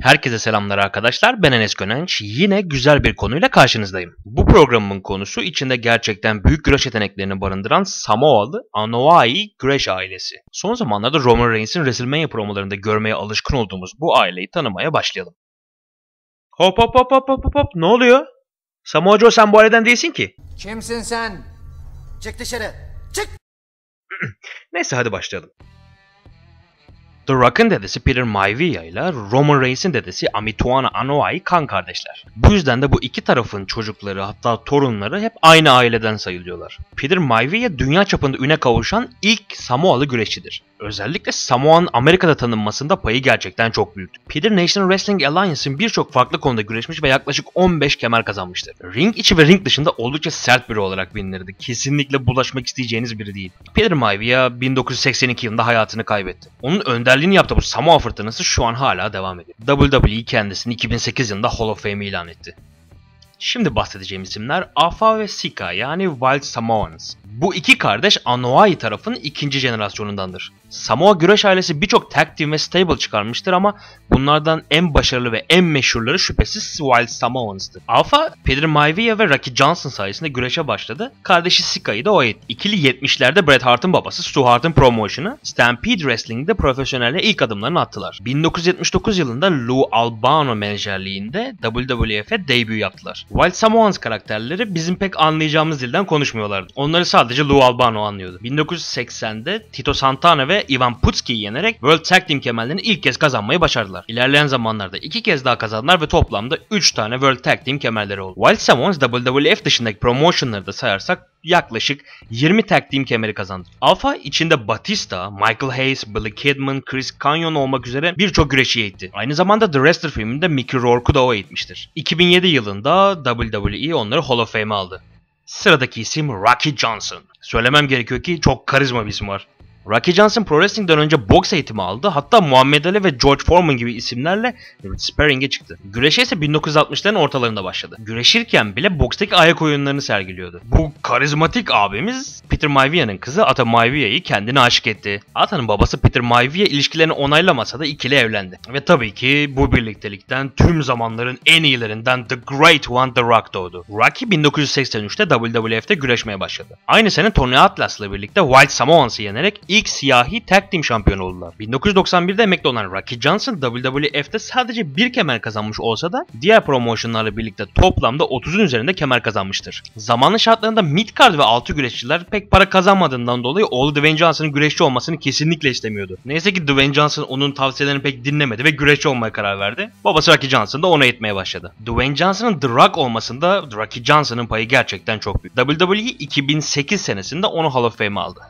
Herkese selamlar arkadaşlar. Ben Enes Gönenç. Yine güzel bir konuyla karşınızdayım. Bu programın konusu içinde gerçekten büyük güreş yeteneklerini barındıran Samoalı Anoa'i güreş ailesi. Son zamanlarda Roman Reigns'in WrestleMania promolarında görmeye alışkın olduğumuz bu aileyi tanımaya başlayalım. Hop hop hop hop hop hop hop ne oluyor? Samoa Joe sen bu aileden değilsin ki. Kimsin sen? Çık dışarı. Çık. Neyse hadi başlayalım. The Rock'ın dedesi Peter Maivia ile Roman Reigns'in dedesi Amituana Anoa'i kan kardeşler. Bu yüzden de bu iki tarafın çocukları hatta torunları hep aynı aileden sayılıyorlar. Peter Maivia dünya çapında üne kavuşan ilk Samoalı güreşçidir. Özellikle Samoa'nın Amerika'da tanınmasında payı gerçekten çok büyüktü. Peter National Wrestling Alliance'ın birçok farklı konuda güreşmiş ve yaklaşık 15 kemer kazanmıştır. Ring içi ve ring dışında oldukça sert biri olarak bilinirdi. Kesinlikle bulaşmak isteyeceğiniz biri değil. Peter Maivia 1982 yılında hayatını kaybetti. Onun önderliğini yaptığı bu Samoa fırtınası şu an hala devam ediyor. WWE kendisini 2008 yılında Hall of Fame ilan etti. Şimdi bahsedeceğim isimler Afa ve Sika yani Wild Samoans. Bu iki kardeş Anoa'i tarafının ikinci jenerasyonundandır. Samoa güreş ailesi birçok tag team ve stable çıkarmıştır ama bunlardan en başarılı ve en meşhurları şüphesiz Wild Samoans'tır. Alpha, Peter Maivia ve Rocky Johnson sayesinde güreşe başladı. Kardeşi Sika'yı da o etti. İkili 70'lerde Bret Hart'ın babası Stu Hart'ın promotion'ı Stampede Wrestling'de profesyonelle ilk adımlarını attılar. 1979 yılında Lou Albano menajerliğinde WWF'e debut yaptılar. Wild Samoans karakterleri bizim pek anlayacağımız dilden konuşmuyorlardı. Onları sadece Lou Albano anlıyordu. 1980'de Tito Santana ve Ivan Putski'yi yenerek World Tag Team kemerlerini ilk kez kazanmayı başardılar. İlerleyen zamanlarda iki kez daha kazandılar ve toplamda 3 tane World Tag Team kemerleri oldu. Wild Samoans WWF dışındaki promotionları da sayarsak yaklaşık 20 tag team kemeri kazandı. Alpha içinde Batista, Michael Hayes, Billy Kidman, Chris Canyon olmak üzere birçok güreşi eğitti. Aynı zamanda The Wrestler filminde Mickey Rourke'u da o eğitmiştir. 2007 yılında WWE onları Hall of Fame'e aldı. Sıradaki isim Rocky Johnson. Söylemem gerekiyor ki çok karizma bir isim var. Rocky Johnson Pro Wrestling'den önce boks eğitimi aldı. Hatta Muhammed Ali ve George Foreman gibi isimlerle sparring'e çıktı. Güreşe ise 1960'ların ortalarında başladı. Güreşirken bile bokstaki ayak oyunlarını sergiliyordu. Bu karizmatik abimiz Peter Maivia'nın kızı Ata Maivia'yı kendine aşık etti. Ata'nın babası Peter Maivia ilişkilerini onaylamasa da ikili evlendi. Ve tabii ki bu birliktelikten tüm zamanların en iyilerinden The Great One The Rock doğdu. Rocky 1983'te WWF'de güreşmeye başladı. Aynı sene Tony Atlas'la birlikte White Samoans'ı yenerek ilk siyahi tag team şampiyonu oldular. 1991'de emekli olan Rocky Johnson WWF'de sadece bir kemer kazanmış olsa da diğer promotionlarla birlikte toplamda 30'un üzerinde kemer kazanmıştır. Zamanın şartlarında midcard ve altı güreşçiler pek para kazanmadığından dolayı oğlu Dwayne Johnson'ın güreşçi olmasını kesinlikle istemiyordu. Neyse ki Dwayne Johnson onun tavsiyelerini pek dinlemedi ve güreşçi olmaya karar verdi. Babası Rocky Johnson da ona etmeye başladı. Dwayne Johnson'ın The olmasında Rocky Johnson'ın payı gerçekten çok büyük. WWE 2008 senesinde onu Hall of Fame'e aldı.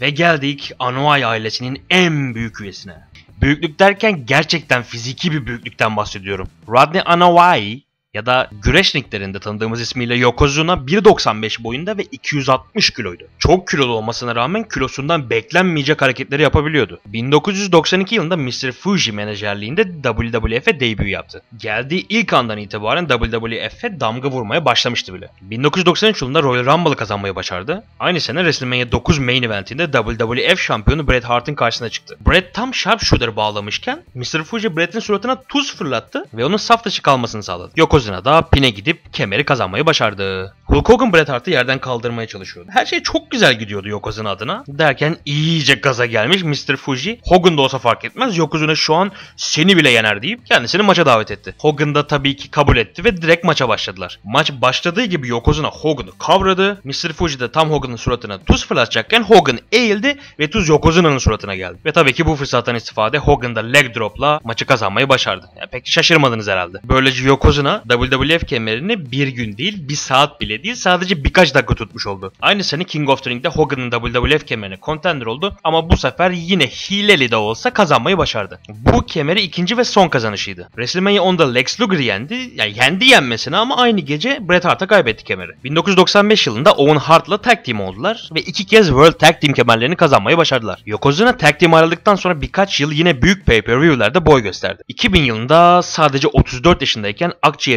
Ve geldik Anoa'i ailesinin en büyük üyesine. Büyüklük derken gerçekten fiziki bir büyüklükten bahsediyorum. Rodney Anoa'i ya da güreş ringlerinde tanıdığımız ismiyle Yokozuna 1.95 boyunda ve 260 kiloydu. Çok kilolu olmasına rağmen kilosundan beklenmeyecek hareketleri yapabiliyordu. 1992 yılında Mr. Fuji menajerliğinde WWF'e debut yaptı. Geldiği ilk andan itibaren WWF'e damga vurmaya başlamıştı bile. 1993 yılında Royal Rumble'ı kazanmayı başardı. Aynı sene WrestleMania 9 main eventinde WWF şampiyonu Bret Hart'ın karşısına çıktı. Bret tam sharpshooter bağlamışken Mr. Fuji Bret'in suratına tuz fırlattı ve onun saf dışı kalmasını sağladı. Yokozuna da pine gidip kemeri kazanmayı başardı. Hulk Hogan Bret Hart'ı yerden kaldırmaya çalışıyordu. Her şey çok güzel gidiyordu Yokozuna adına. Derken iyice gaza gelmiş Mr. Fuji Hogan da olsa fark etmez Yokozuna şu an seni bile yener deyip kendisini maça davet etti. Hogan da tabii ki kabul etti ve direkt maça başladılar. Maç başladığı gibi Yokozuna Hogan'ı kavradı. Mr. Fuji de tam Hogan'ın suratına tuz fırlatacakken Hogan eğildi ve tuz Yokozuna'nın suratına geldi. Ve tabii ki bu fırsattan istifade Hogan da leg drop'la maçı kazanmayı başardı. Yani pek şaşırmadınız herhalde. Böylece Yokozuna WWF kemerini bir gün değil bir saat bile değil sadece birkaç dakika tutmuş oldu. Aynı sene King of the Ring'de Hogan'ın WWF kemerine contender oldu ama bu sefer yine hileli de olsa kazanmayı başardı. Bu kemeri ikinci ve son kazanışıydı. WrestleMania 10'da Lex Luger yendi. Yani yendi yenmesine ama aynı gece Bret Hart'a kaybetti kemeri. 1995 yılında Owen Hart'la tag team oldular ve iki kez World Tag Team kemerlerini kazanmayı başardılar. Yokozuna tag team ayrıldıktan sonra birkaç yıl yine büyük pay-per-view'lerde boy gösterdi. 2000 yılında sadece 34 yaşındayken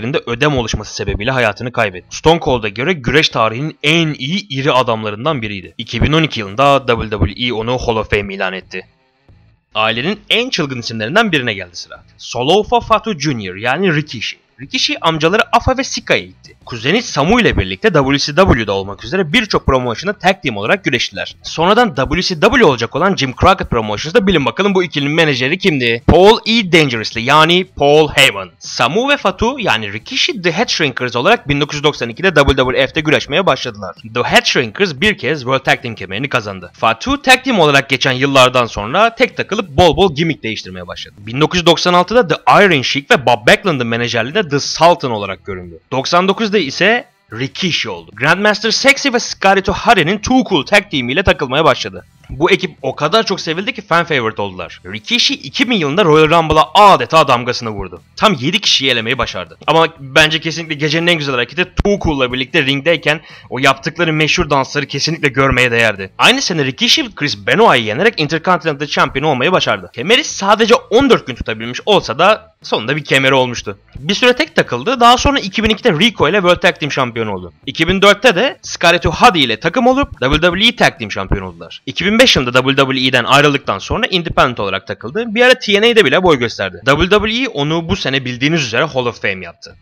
akciğerinde ödem oluşması sebebiyle hayatını kaybetti. Stone Cold'a göre güreş tarihinin en iyi iri adamlarından biriydi. 2012 yılında WWE onu Hall of Fame ilan etti. Ailenin en çılgın isimlerinden birine geldi sıra. Solofa Fatu Jr. yani Rikishi. Rikishi amcaları Afa ve Sika'ya gitti. Kuzeni Samu ile birlikte WCW'da olmak üzere birçok promotion'da tag team olarak güreştiler. Sonradan WCW olacak olan Jim Crockett Promotions'da bilin bakalım bu ikilinin menajeri kimdi? Paul E. Dangerously yani Paul Heyman. Samu ve Fatu yani Rikishi The Headshrinkers olarak 1992'de WWF'de güreşmeye başladılar. The Headshrinkers bir kez World Tag Team kemerini kazandı. Fatu tag team olarak geçen yıllardan sonra tek takılıp bol bol gimmick değiştirmeye başladı. 1996'da The Iron Sheik ve Bob Backlund'ın menajerliğinde The Sultan olarak göründü. 99'da ise Rikishi oldu. Grandmaster Sexy ve Scarlett O'Hara'nın Too Cool tag team ile takılmaya başladı. Bu ekip o kadar çok sevildi ki fan favorite oldular. Rikishi 2000 yılında Royal Rumble'a adeta damgasını vurdu. Tam 7 kişiyi elemeyi başardı. Ama bence kesinlikle gecenin en güzel hareketi Too Cool'la birlikte ringdeyken o yaptıkları meşhur dansları kesinlikle görmeye değerdi. Aynı sene Rikishi Chris Benoit'ı yenerek Intercontinental Champion olmayı başardı. Kemeri sadece 14 gün tutabilmiş olsa da sonunda bir kemeri olmuştu. Bir süre tek takıldı. Daha sonra 2002'de Rico ile World Tag Team şampiyonu oldu. 2004'te de Scarlett O'Hara ile takım olup WWE Tag Team şampiyonu oldular. 2005 yılında WWE'den ayrıldıktan sonra independent olarak takıldı. Bir ara TNA'de bile boy gösterdi. WWE onu bu sene bildiğiniz üzere Hall of Fame yaptı.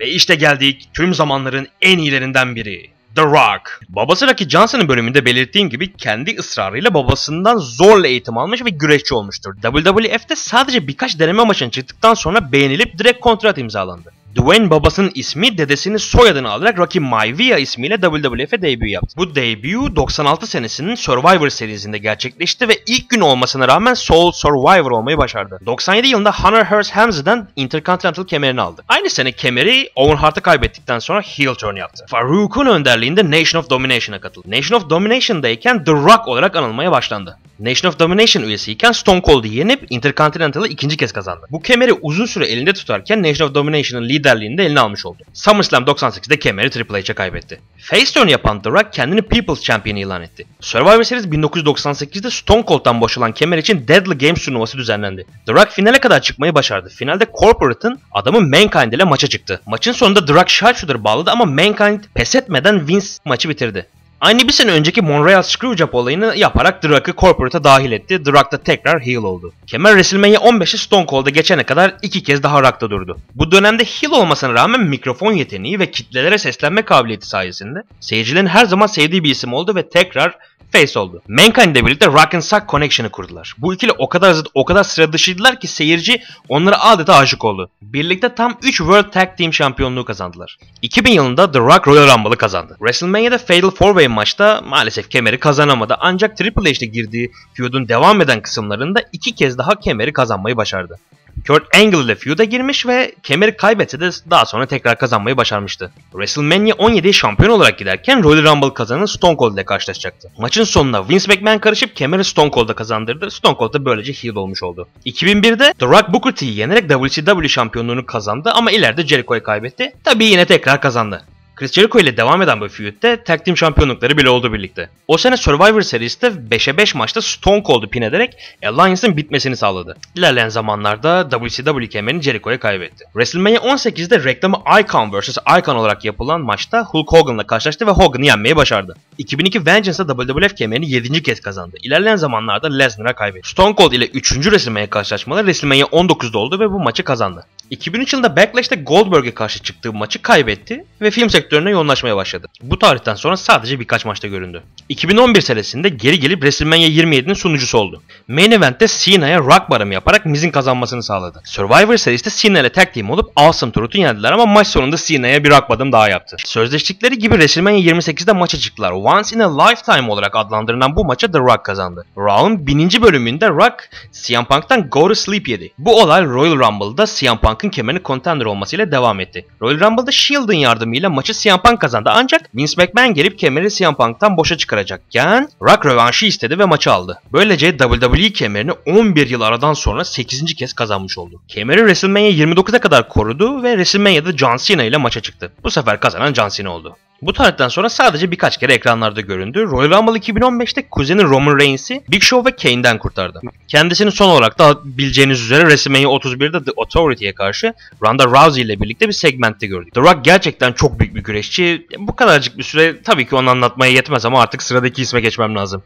Ve işte geldik tüm zamanların en iyilerinden biri. The Rock. Babası Rocky Johnson'ın bölümünde belirttiğim gibi kendi ısrarıyla babasından zorla eğitim almış ve güreşçi olmuştur. WWF'de sadece birkaç deneme maçına çıktıktan sonra beğenilip direkt kontrat imzalandı. Dwayne babasının ismi dedesinin soyadını alarak Rocky Maivia ismiyle WWF'e debut yaptı. Bu debut 96 senesinin Survivor serisinde gerçekleşti ve ilk gün olmasına rağmen Soul Survivor olmayı başardı. 97 yılında Hunter Hearst Helmsley'den Intercontinental kemerini aldı. Aynı sene kemeri Owen Hart'a kaybettikten sonra heel turn yaptı. Farouk'un önderliğinde Nation of Domination'a katıldı. Nation of Domination'dayken The Rock olarak anılmaya başlandı. Nation of Domination üyesiyken Stone Cold'u yenip Intercontinental'ı ikinci kez kazandı. Bu kemeri uzun süre elinde tutarken Nation of Domination'ın liderliğini de eline almış oldu. SummerSlam 98'de kemeri Triple H'e kaybetti. Face turn yapan The Rock kendini People's Champion ilan etti. Survivor Series 1998'de Stone Cold'dan boşalan kemer için Deadly Games turnuvası düzenlendi. The Rock finale kadar çıkmayı başardı. Finalde Corporate'ın adamı Mankind ile maça çıktı. Maçın sonunda The Rock Sharpshooter bağladı ama Mankind pes etmeden Vince maçı bitirdi. Aynı bir sene önceki Montreal Screwjob olayını yaparak Rock'ı Corporate'a dahil etti. Rock da tekrar heel oldu. Kemer WrestleMania 15'i Stone Cold'a geçene kadar iki kez daha Rock'ta durdu. Bu dönemde heel olmasına rağmen mikrofon yeteneği ve kitlelere seslenme kabiliyeti sayesinde seyircilerin her zaman sevdiği bir isim oldu ve tekrar face oldu. Mankind ile birlikte Rock and Sock Connection'ı kurdular. Bu ikili o kadar zıt, o kadar sıra dışıydılar ki seyirci onlara adeta aşık oldu. Birlikte tam 3 World Tag Team şampiyonluğu kazandılar. 2000 yılında The Rock Royal Rumble'ı kazandı. WrestleMania'da Fatal 4-Way maçta maalesef kemeri kazanamadı ancak Triple H'de girdiği feud'un devam eden kısımlarında iki kez daha kemeri kazanmayı başardı. Kurt Angle ile feud'a girmiş ve kemeri kaybetse de daha sonra tekrar kazanmayı başarmıştı. WrestleMania 17'ye şampiyon olarak giderken Royal Rumble kazanan Stone Cold ile karşılaşacaktı. Maçın sonunda Vince McMahon karışıp kemeri Stone Cold'a kazandırdı. Stone Cold da böylece heel olmuş oldu. 2001'de The Rock Booker T'yi yenerek WCW şampiyonluğunu kazandı ama ileride Jericho'yu kaybetti. Tabii yine tekrar kazandı. Chris Jericho ile devam eden bu feud'de tag team şampiyonlukları bile oldu birlikte. O sene Survivor serisinde 5'e 5 maçta Stone Cold'u pin ederek Alliance'ın bitmesini sağladı. İlerleyen zamanlarda WCW kemerini Jericho'ya kaybetti. WrestleMania 18'de reklamı Icon vs. Icon olarak yapılan maçta Hulk Hogan'la karşılaştı ve Hogan'ı yenmeyi başardı. 2002 Vengeance'da WWF kemerini 7. kez kazandı. İlerleyen zamanlarda Lesnar'a kaybetti. Stone Cold ile 3. WrestleMania karşılaşmaları WrestleMania 19'da oldu ve bu maçı kazandı. 2003 yılında Backlash'te Goldberg'e karşı çıktığı maçı kaybetti ve film sektörüne yoğunlaşmaya başladı. Bu tarihten sonra sadece birkaç maçta göründü. 2011 senesinde geri gelip WrestleMania 27'nin sunucusu oldu. Main Event'te Cena'ya rock bottom yaparak Miz'in kazanmasını sağladı. Survivor serisinde Cena ile tag team olup Awesome Truth'u yendiler ama maç sonunda Cena'ya bir rock bottom daha yaptı. Sözleştikleri gibi WrestleMania 28'de maça çıktılar. Once in a Lifetime olarak adlandırılan bu maça The Rock kazandı. Raw'ın 10. bölümünde Rock, CM Punk'tan Go to Sleep yedi. Bu olay Royal Rumble'da CM Punk'ın kemerini contender olmasıyla devam etti. Royal Rumble'da Shield'ın yardımıyla maçı CM Punk kazandı ancak Vince McMahon gelip kemeri CM Punk'tan boşa çıkaracakken Rock rövanşı istedi ve maçı aldı. Böylece WWE kemerini 11 yıl aradan sonra 8. kez kazanmış oldu. Kemeri WrestleMania 29'a kadar korudu ve WrestleMania'da John Cena ile maça çıktı. Bu sefer kazanan John Cena oldu. Bu tarihten sonra sadece birkaç kere ekranlarda göründü. Royal Rumble 2015'te kuzeni Roman Reigns'i Big Show ve Kane'den kurtardı. Kendisini son olarak da bileceğiniz üzere WrestleMania 31'de The Authority'ye karşı Ronda Rousey ile birlikte bir segmentte gördük. The Rock gerçekten çok büyük bir güreşçi. Bu kadarcık bir süre tabii ki onu anlatmaya yetmez ama artık sıradaki isme geçmem lazım.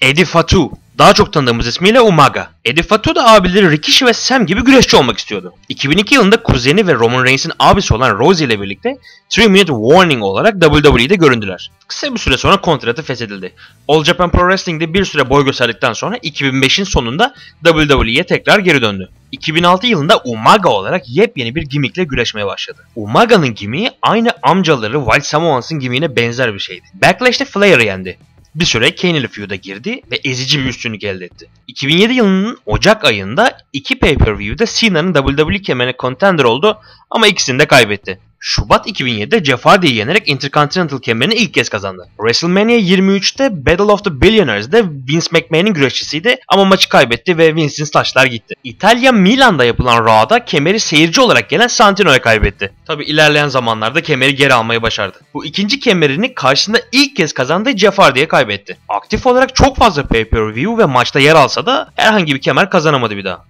Eddie Fatu. Daha çok tanıdığımız ismiyle Umaga. Eddie Fatu da abileri Rikishi ve Sam gibi güreşçi olmak istiyordu. 2002 yılında kuzeni ve Roman Reigns'in abisi olan Rosie ile birlikte 3 Minute Warning olarak WWE'de göründüler. Kısa bir süre sonra kontratı feshedildi. All Japan Pro Wrestling'de bir süre boy gösterdikten sonra 2005'in sonunda WWE'ye tekrar geri döndü. 2006 yılında Umaga olarak yepyeni bir gimmickle güreşmeye başladı. Umaga'nın gimmiği aynı amcaları Wild Samoans'ın gimmiğine benzer bir şeydi. Backlash'te Flair'ı yendi. Bir süre Kane ile feud'a girdi ve ezici bir üstünlük elde etti. 2007 yılının Ocak ayında iki pay-per-view'de Cena'nın WWE kemerine contender oldu ama ikisini de kaybetti. Şubat 2007'de Jeff Hardy'yi yenerek Intercontinental kemerini ilk kez kazandı. WrestleMania 23'te Battle of the Billionaires'de Vince McMahon'in güreşçisiydi ama maçı kaybetti ve Vince'in saçlar gitti. İtalya Milan'da yapılan Raw'da kemeri seyirci olarak gelen Santino'ya kaybetti. Tabi ilerleyen zamanlarda kemeri geri almayı başardı. Bu ikinci kemerini karşısında ilk kez kazandığı Jeff Hardy'ye kaybetti. Aktif olarak çok fazla pay-per-view ve maçta yer alsa da herhangi bir kemer kazanamadı bir daha.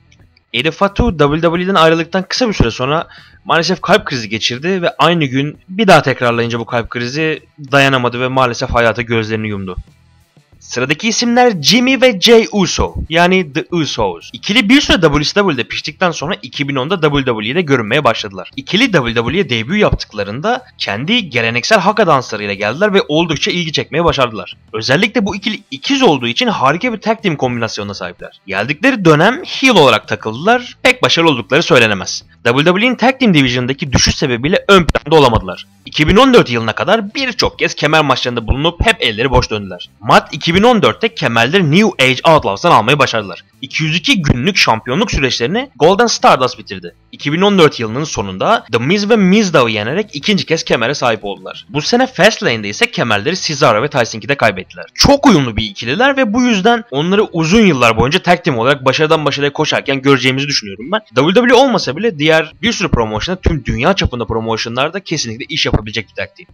Eddie Fatu WWE'den ayrıldıktan kısa bir süre sonra maalesef kalp krizi geçirdi ve aynı gün bir daha tekrarlayınca bu kalp krizi dayanamadı ve maalesef hayata gözlerini yumdu. Sıradaki isimler Jimmy ve Jay Uso yani The Usos. İkili bir süre WCW'de piştikten sonra 2010'da WWE'de görünmeye başladılar. İkili WWE'ye debut yaptıklarında kendi geleneksel haka danslarıyla geldiler ve oldukça ilgi çekmeye başardılar. Özellikle bu ikili ikiz olduğu için harika bir tag team kombinasyonuna sahipler. Geldikleri dönem heel olarak takıldılar, pek başarılı oldukları söylenemez. WWE'nin Tag Team Division'daki düşüş sebebiyle ön planda olamadılar. 2014 yılına kadar birçok kez kemer maçlarında bulunup hep elleri boş döndüler. Matt 2014'te kemerleri New Age Outlaws'tan almayı başardılar. 202 günlük şampiyonluk süreçlerini Golden Stardust bitirdi. 2014 yılının sonunda The Miz ve Mizdow'u yenerek ikinci kez kemere sahip oldular. Bu sene Fastlane'de ise kemerleri Cesaro ve Tyson kaybettiler. Çok uyumlu bir ikililer ve bu yüzden onları uzun yıllar boyunca tag team olarak başarıdan başarıya koşarken göreceğimizi düşünüyorum ben. WWE olmasa bile diğer bir sürü promotionda tüm dünya çapında promotionlarda kesinlikle iş yapabilecek bir tag team.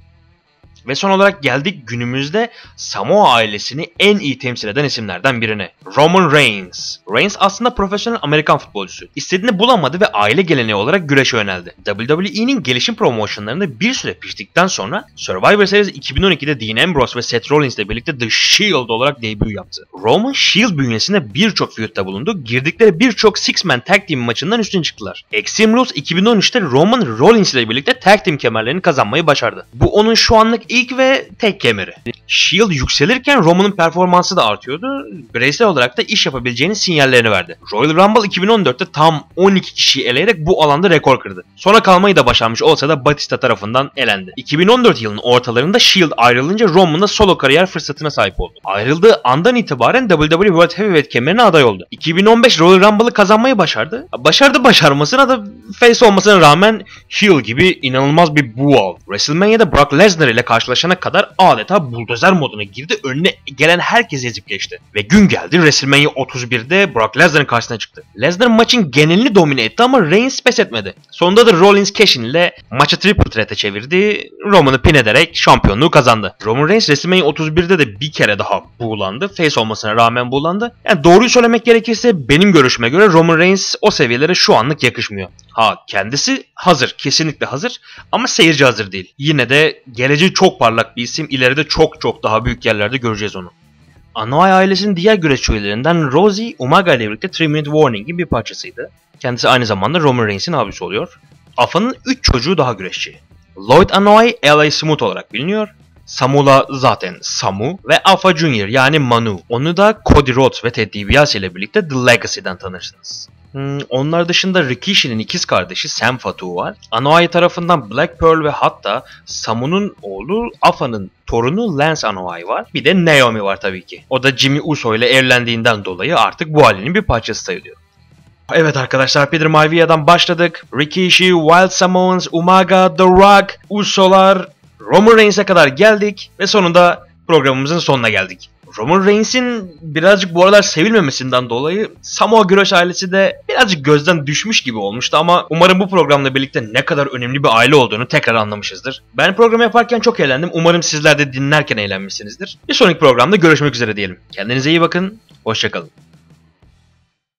Ve son olarak geldik günümüzde Samoa ailesini en iyi temsil eden isimlerden birine. Roman Reigns. Reigns aslında profesyonel Amerikan futbolcusu. İstediğini bulamadı ve aile geleneği olarak güreşe yöneldi. WWE'nin gelişim promotionlarında bir süre piştikten sonra Survivor Series 2012'de Dean Ambrose ve Seth Rollins ile birlikte The Shield olarak debut yaptı. Roman Shield bünyesinde birçok feud'da bulundu. Girdikleri birçok Six Man Tag Team maçından üstün çıktılar. Extreme Rules 2013'te Roman Rollins ile birlikte Tag Team kemerlerini kazanmayı başardı. Bu onun şu anlık ilk ve tek kemeri. Shield yükselirken Roman'ın performansı da artıyordu. Bireysel olarak da iş yapabileceğinin sinyallerini verdi. Royal Rumble 2014'te tam 12 kişiyi eleyerek bu alanda rekor kırdı. Sona kalmayı da başarmış olsa da Batista tarafından elendi. 2014 yılının ortalarında Shield ayrılınca Roman da solo kariyer fırsatına sahip oldu. Ayrıldığı andan itibaren WWE World Heavyweight kemerine aday oldu. 2015 Royal Rumble'ı kazanmayı başardı. Başardı başarmasına da face olmasına rağmen Heel gibi inanılmaz bir bu aldı. WrestleMania'da Brock Lesnar ile karşı karşılaşana kadar adeta buldozer moduna girdi. Önüne gelen herkes ezip geçti. Ve gün geldi WrestleMania 31'de Brock Lesnar'ın karşısına çıktı. Lesnar maçın genelini domine etti ama Reigns pes etmedi. Sonunda da Rollins Cashin ile maçı triple threat'e çevirdi. Roman'ı pin ederek şampiyonluğu kazandı. Roman Reigns WrestleMania 31'de de bir kere daha buğulandı. Face olmasına rağmen buğulandı. Yani doğruyu söylemek gerekirse benim görüşüme göre Roman Reigns o seviyelere şu anlık yakışmıyor. Ha kendisi hazır. Kesinlikle hazır. Ama seyirci hazır değil. Yine de geleceği çok parlak bir isim. İleride çok çok daha büyük yerlerde göreceğiz onu. Anoa'i ailesinin diğer güreş üyelerinden Rosie Umaga ile birlikte 3 Minute Warning'in bir parçasıydı. Kendisi aynı zamanda Roman Reigns'in abisi oluyor. Afa'nın 3 çocuğu daha güreşçi. Lloyd Anoa'i L.A. Smooth olarak biliniyor. Samula zaten Samu ve Alpha Junior yani Manu. Onu da Cody Rhodes ve Ted DiBiase ile birlikte The Legacy'den tanırsınız. Hmm, onlar dışında Rikishi'nin ikiz kardeşi Sam Fatu var. Anoa'i tarafından Black Pearl ve hatta Samu'nun oğlu Afa'nın torunu Lance Anoa'i var. Bir de Naomi var tabii ki. O da Jimmy Uso ile evlendiğinden dolayı artık bu ailenin bir parçası sayılıyor. Evet arkadaşlar Peter Maivia'dan başladık. Rikishi, Wild Samoans, Umaga, The Rock, Uso'lar, Roman Reigns'e kadar geldik ve sonunda programımızın sonuna geldik. Roman Reigns'in birazcık bu aralar sevilmemesinden dolayı Samoa güreş ailesi de birazcık gözden düşmüş gibi olmuştu ama umarım bu programla birlikte ne kadar önemli bir aile olduğunu tekrar anlamışızdır. Ben programı yaparken çok eğlendim. Umarım sizler de dinlerken eğlenmişsinizdir. Bir sonraki programda görüşmek üzere diyelim. Kendinize iyi bakın. Hoşçakalın.